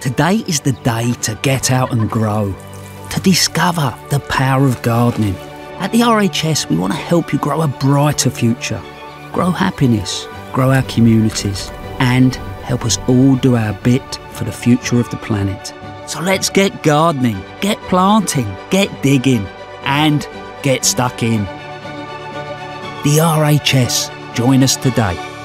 Today is the day to get out and grow, to discover the power of gardening. At the RHS, we want to help you grow a brighter future, grow happiness, grow our communities, and help us all do our bit for the future of the planet. So let's get gardening, get planting, get digging, and get stuck in. The RHS, join us today.